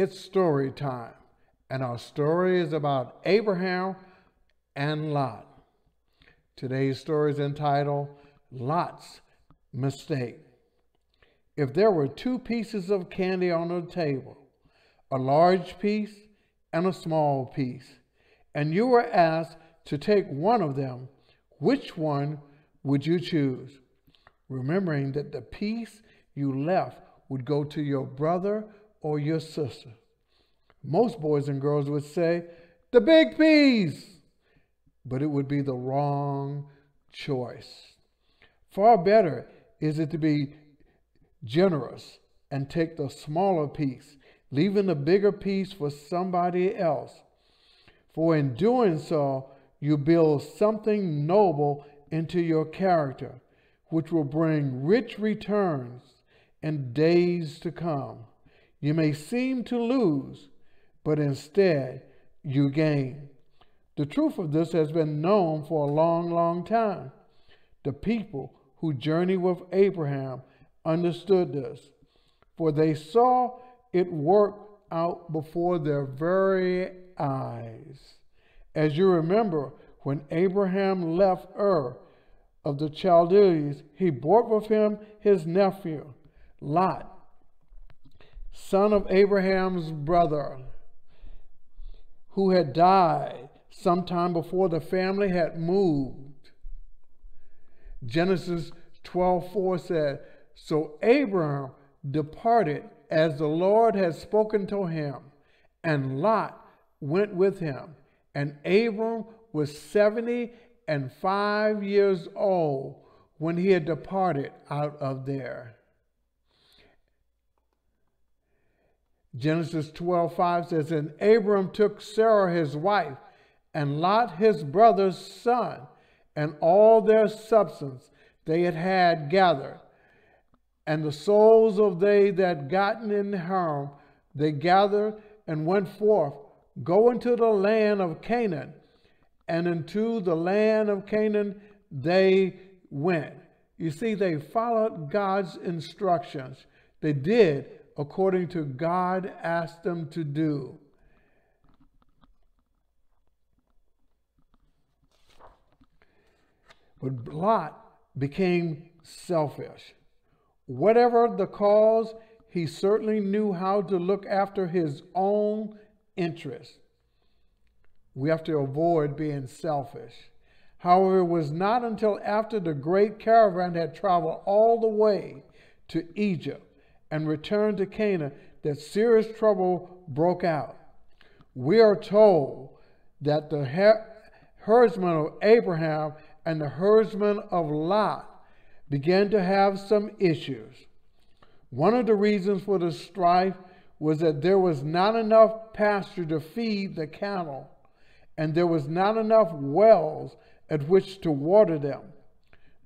It's story time, and our story is about Abraham and Lot. Today's story is entitled Lot's Mistake. If there were two pieces of candy on the table, a large piece and a small piece, and you were asked to take one of them, which one would you choose? Remembering that the piece you left would go to your brother or your sister. Most boys and girls would say, the big piece, but it would be the wrong choice. Far better is it to be generous and take the smaller piece, leaving the bigger piece for somebody else. For in doing so, you build something noble into your character, which will bring rich returns in days to come. You may seem to lose, but instead you gain. The truth of this has been known for a long, long time. The people who journeyed with Abraham understood this, for they saw it work out before their very eyes. As you remember, when Abraham left Ur of the Chaldees, he brought with him his nephew, Lot, son of Abraham's brother, who had died sometime before the family had moved. Genesis 12:4 said, So Abraham departed as the Lord had spoken to him, and Lot went with him. And Abram was 70 and 5 years old when he had departed out of there. Genesis 12 5 says, And Abram took Sarah his wife, and Lot his brother's son, and all their substance they had had gathered. And the souls of they that gotten in harm they gathered and went forth, go into the land of Canaan. And into the land of Canaan they went. You see, they followed God's instructions. They did according to God asked them to do. But Lot became selfish. Whatever the cause, he certainly knew how to look after his own interests. We have to avoid being selfish. However, it was not until after the great caravan had traveled all the way to Egypt and returned to Canaan that serious trouble broke out. We are told that the herdsmen of Abraham and the herdsmen of Lot began to have some issues. One of the reasons for the strife was that there was not enough pasture to feed the cattle, and there was not enough wells at which to water them.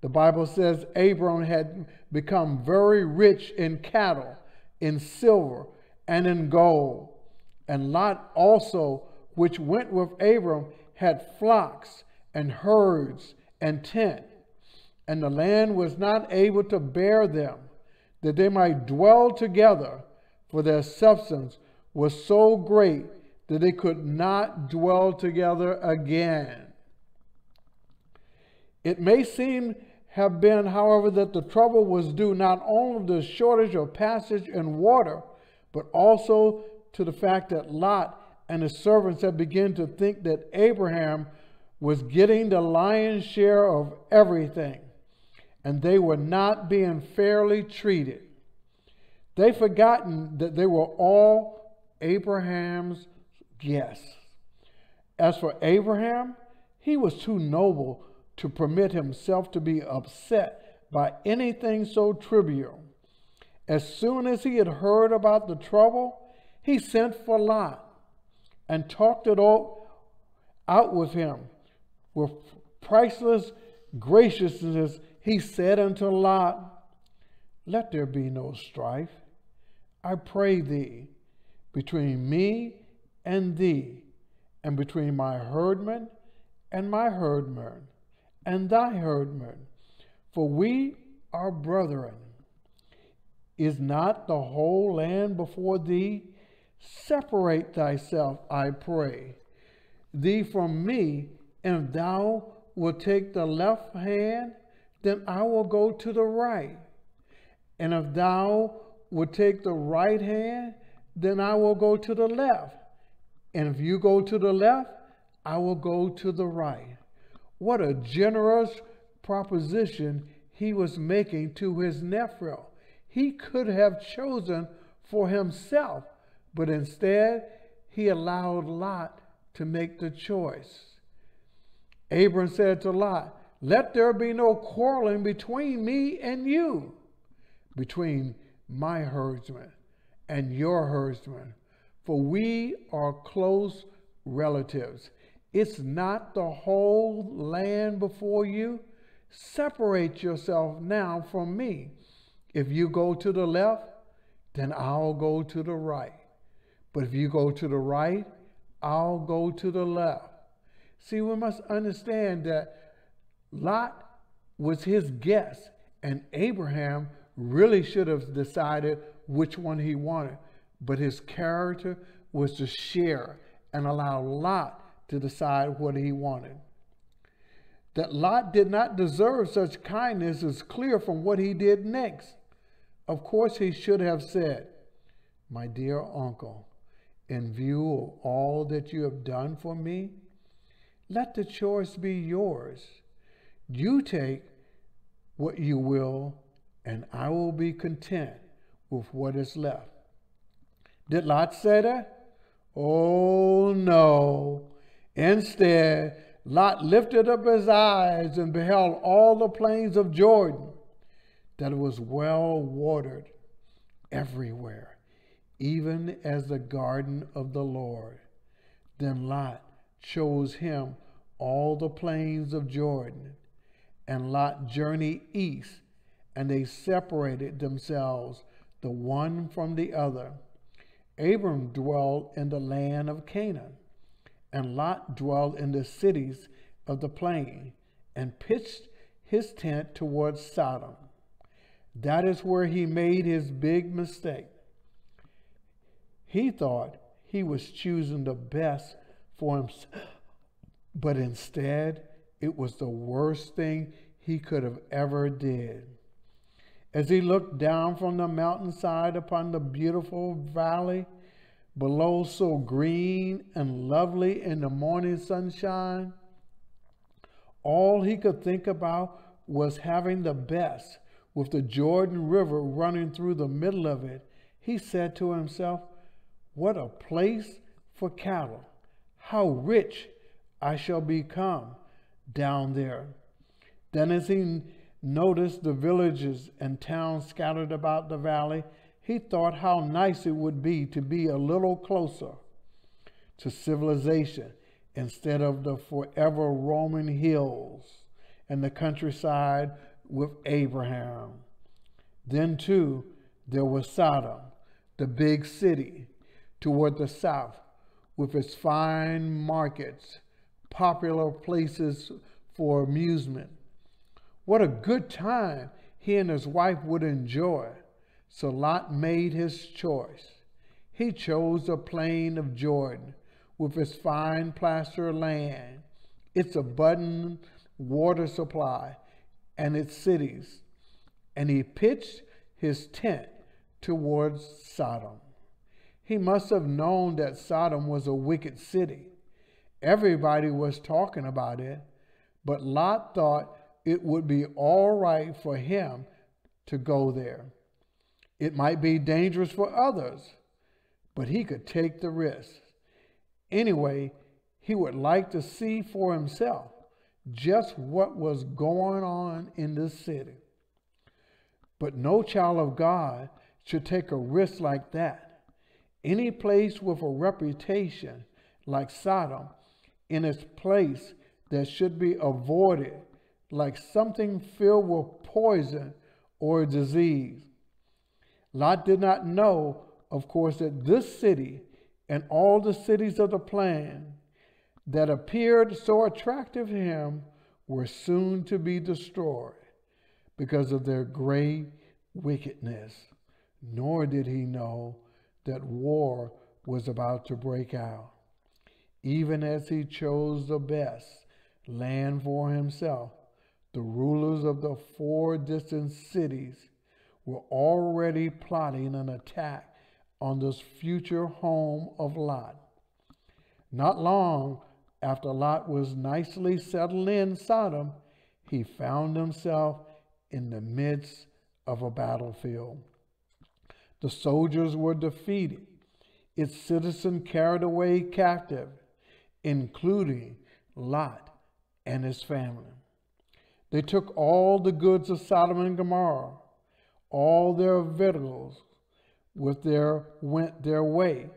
The Bible says Abram had become very rich in cattle, in silver, and in gold. And Lot also, which went with Abram, had flocks and herds and tent. And the land was not able to bear them, that they might dwell together, for their substance was so great that they could not dwell together again. It may seem have been, however, that the trouble was due not only to the shortage of passage and water, but also to the fact that Lot and his servants had begun to think that Abraham was getting the lion's share of everything, and they were not being fairly treated. They forgotten that they were all Abraham's guests. As for Abraham, he was too noble to permit himself to be upset by anything so trivial. As soon as he had heard about the trouble, he sent for Lot and talked it all out with him. With priceless graciousness, he said unto Lot, Let there be no strife, I pray thee, between me and thee, and between my herdmen and my herdmen and thy herdmen, for we are brethren. Is not the whole land before thee? Separate thyself, I pray, thee from me, and thou wilt take the left hand, then I will go to the right. And if thou wilt take the right hand, then I will go to the left. And if you go to the left, I will go to the right. What a generous proposition he was making to his nephew. He could have chosen for himself, but instead he allowed Lot to make the choice. Abram said to Lot, Let there be no quarreling between me and you, between my herdsmen and your herdsmen, for we are close relatives. It's not the whole land before you. Separate yourself now from me. If you go to the left, then I'll go to the right. But if you go to the right, I'll go to the left. See, we must understand that Lot was his guest, and Abraham really should have decided which one he wanted. But his character was to share and allow Lot to decide what he wanted. That Lot did not deserve such kindness is clear from what he did next. Of course, he should have said, My dear uncle, in view of all that you have done for me, let the choice be yours. You take what you will, and I will be content with what is left. Did Lot say that? Oh no. Instead, Lot lifted up his eyes and beheld all the plains of Jordan, that was well watered everywhere, even as the garden of the Lord. Then Lot chose him all the plains of Jordan, and Lot journeyed east, and they separated themselves the one from the other. Abram dwelt in the land of Canaan and Lot dwelled in the cities of the plain and pitched his tent towards Sodom. That is where he made his big mistake. He thought he was choosing the best for himself, but instead it was the worst thing he could have ever did. As he looked down from the mountainside upon the beautiful valley, below so green and lovely in the morning sunshine, all he could think about was having the best with the Jordan River running through the middle of it. He said to himself, What a place for cattle! How rich I shall become down there. Then, as he noticed the villages and towns scattered about the valley, he thought how nice it would be to be a little closer to civilization instead of the forever Roman hills and the countryside with Abraham. Then, too, there was Sodom, the big city toward the south, with its fine markets, popular places for amusement. What a good time he and his wife would enjoy so Lot made his choice. He chose the plain of Jordan with its fine plaster land, its abundant water supply, and its cities, and he pitched his tent towards Sodom. He must have known that Sodom was a wicked city. Everybody was talking about it, but Lot thought it would be all right for him to go there. It might be dangerous for others, but he could take the risk. Anyway, he would like to see for himself just what was going on in this city. But no child of God should take a risk like that. Any place with a reputation like Sodom in its place that should be avoided, like something filled with poison or disease. Lot did not know, of course, that this city and all the cities of the plain that appeared so attractive to him were soon to be destroyed because of their great wickedness. Nor did he know that war was about to break out. Even as he chose the best land for himself, the rulers of the four distant cities were already plotting an attack on this future home of Lot. Not long after Lot was nicely settled in Sodom, he found himself in the midst of a battlefield. The soldiers were defeated, its citizens carried away captive, including Lot and his family. They took all the goods of Sodom and Gomorrah, all their victuals with their went their way,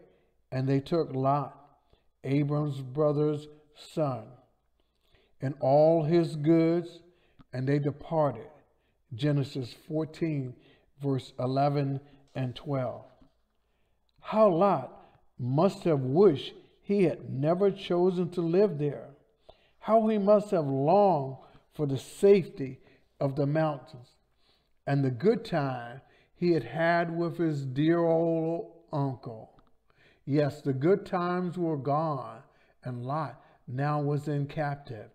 and they took Lot, Abram's brother's son, and all his goods, and they departed. Genesis 14, verse 11 and 12. How Lot must have wished he had never chosen to live there. How he must have longed for the safety of the mountains and the good time he had had with his dear old uncle. Yes, the good times were gone, and Lot now was in captivity.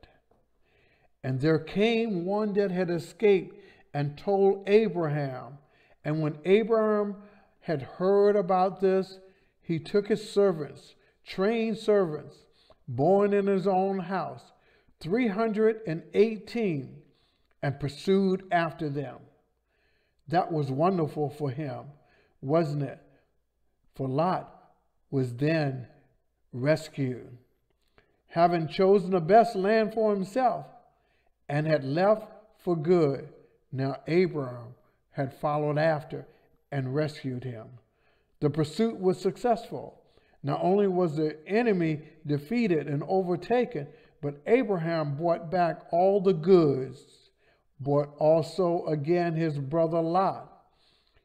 And there came one that had escaped and told Abraham. And when Abraham had heard about this, he took his servants, trained servants, born in his own house, 318, and pursued after them. That was wonderful for him, wasn't it? For Lot was then rescued, having chosen the best land for himself and had left for good. Now Abraham had followed after and rescued him. The pursuit was successful. Not only was the enemy defeated and overtaken, but Abraham brought back all the goods but also again his brother Lot,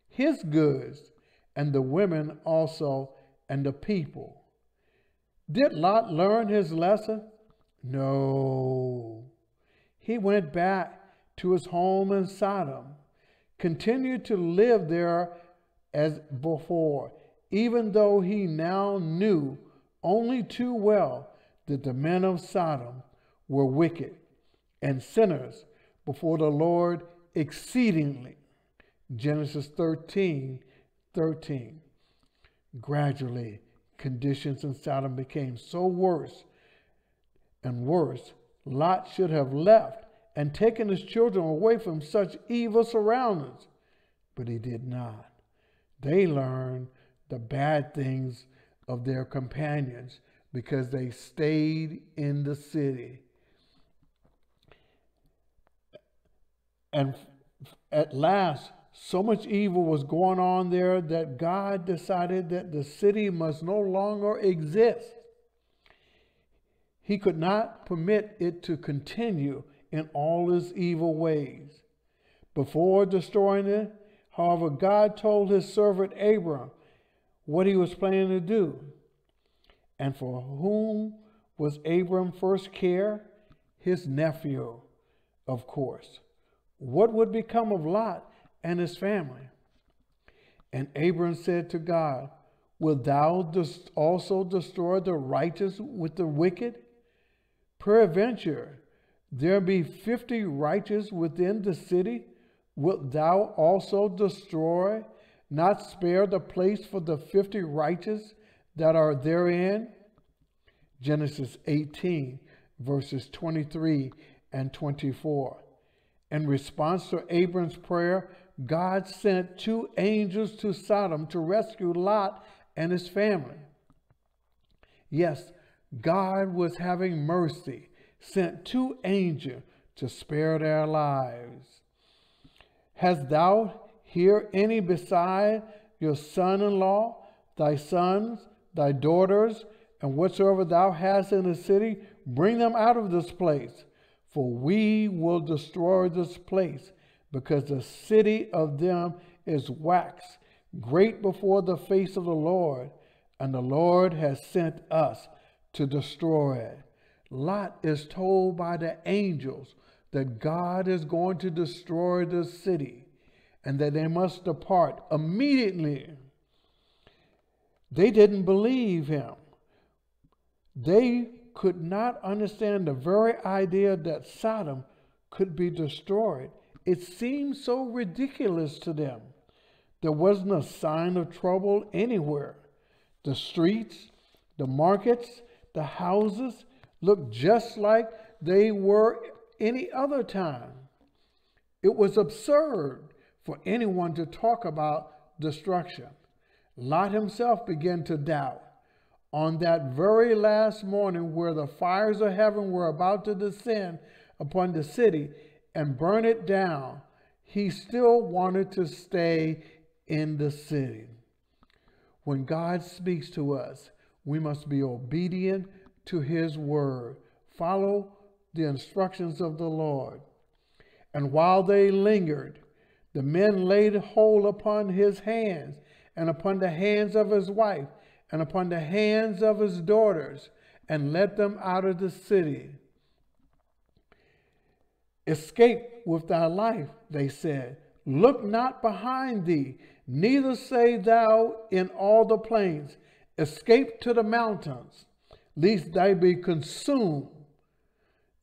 his goods, and the women also, and the people. Did Lot learn his lesson? No. He went back to his home in Sodom, continued to live there as before, even though he now knew only too well that the men of Sodom were wicked and sinners before the Lord exceedingly. Genesis 13 13. Gradually, conditions in Sodom became so worse and worse, Lot should have left and taken his children away from such evil surroundings, but he did not. They learned the bad things of their companions because they stayed in the city. And at last, so much evil was going on there that God decided that the city must no longer exist. He could not permit it to continue in all its evil ways. Before destroying it, however, God told his servant Abram what he was planning to do. And for whom was Abram first care? His nephew, of course what would become of Lot and his family? And Abram said to God, Will thou also destroy the righteous with the wicked? Peradventure, there be fifty righteous within the city. Wilt thou also destroy, not spare the place for the fifty righteous that are therein? Genesis 18, verses 23 and 24. In response to Abram's prayer, God sent two angels to Sodom to rescue Lot and his family. Yes, God was having mercy, sent two angels to spare their lives. Hast thou here any beside your son in law, thy sons, thy daughters, and whatsoever thou hast in the city? Bring them out of this place for we will destroy this place, because the city of them is waxed great before the face of the Lord, and the Lord has sent us to destroy it. Lot is told by the angels that God is going to destroy the city and that they must depart immediately. They didn't believe him. They could not understand the very idea that Sodom could be destroyed. It seemed so ridiculous to them. There wasn't a sign of trouble anywhere. The streets, the markets, the houses looked just like they were any other time. It was absurd for anyone to talk about destruction. Lot himself began to doubt. On that very last morning, where the fires of heaven were about to descend upon the city and burn it down, he still wanted to stay in the city. When God speaks to us, we must be obedient to his word, follow the instructions of the Lord. And while they lingered, the men laid hold upon his hands and upon the hands of his wife and upon the hands of his daughters and led them out of the city. Escape with thy life, they said. Look not behind thee, neither say thou in all the plains, Escape to the mountains, lest they be consumed.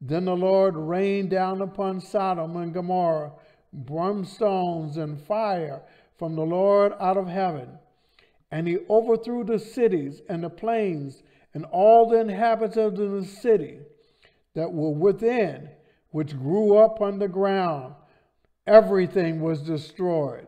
Then the Lord rained down upon Sodom and Gomorrah brimstones and fire from the Lord out of heaven. And he overthrew the cities and the plains and all the inhabitants of the city that were within, which grew up on the ground. Everything was destroyed.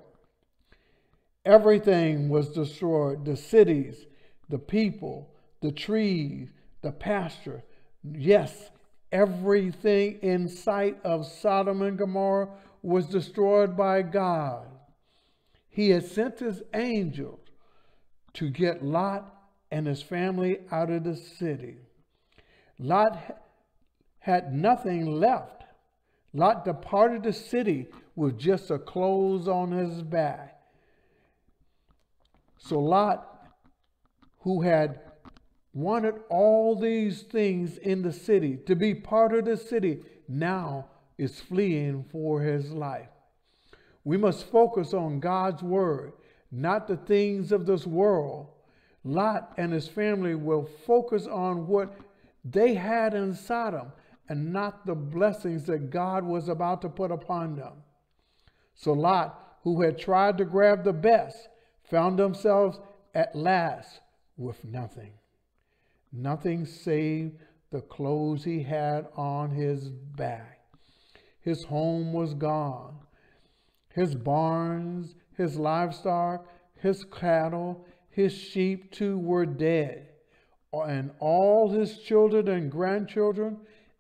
Everything was destroyed the cities, the people, the trees, the pasture. Yes, everything in sight of Sodom and Gomorrah was destroyed by God. He had sent his angels to get Lot and his family out of the city. Lot had nothing left. Lot departed the city with just a clothes on his back. So Lot, who had wanted all these things in the city, to be part of the city, now is fleeing for his life. We must focus on God's word, not the things of this world. Lot and his family will focus on what they had in Sodom and not the blessings that God was about to put upon them. So Lot, who had tried to grab the best, found themselves at last with nothing. Nothing save the clothes he had on his back. His home was gone. His barns, his livestock, his cattle, his sheep too were dead. And all his children and grandchildren,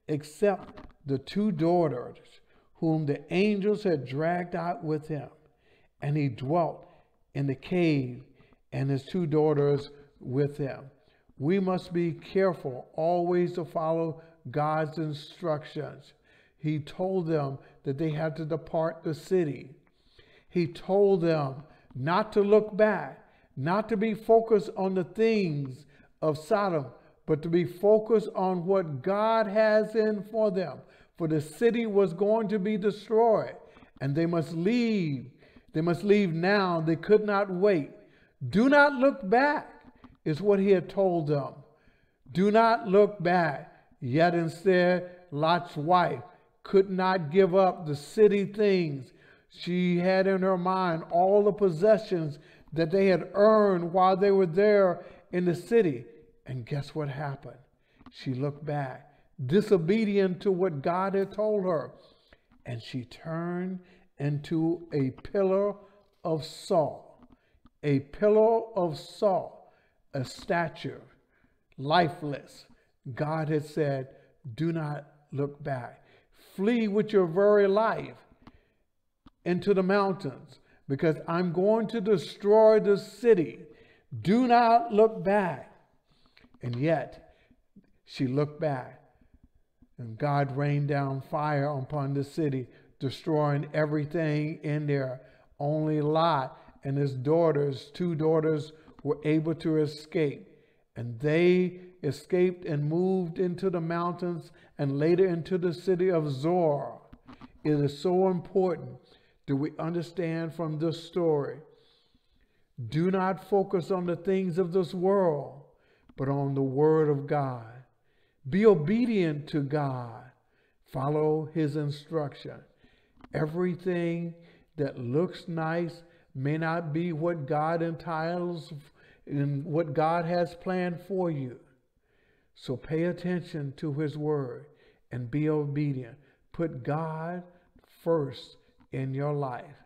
except the two daughters whom the angels had dragged out with him. And he dwelt in the cave, and his two daughters with him. We must be careful always to follow God's instructions. He told them that they had to depart the city. He told them not to look back, not to be focused on the things of Sodom, but to be focused on what God has in for them. For the city was going to be destroyed, and they must leave. They must leave now. They could not wait. Do not look back is what he had told them. Do not look back. Yet instead, Lot's wife could not give up the city things. She had in her mind all the possessions that they had earned while they were there in the city. And guess what happened? She looked back, disobedient to what God had told her. And she turned into a pillar of salt. A pillar of salt a statue, lifeless. God had said, Do not look back. Flee with your very life into the mountains because I'm going to destroy the city. Do not look back. And yet, she looked back, and God rained down fire upon the city, destroying everything in there. Only Lot and his daughters, two daughters, were able to escape. And they escaped and moved into the mountains and later into the city of Zoar. It is so important that we understand from this story Do not focus on the things of this world, but on the Word of God. Be obedient to God. Follow His instruction. Everything that looks nice may not be what God entitles and what God has planned for you. So pay attention to His Word and be obedient. Put God first in your life.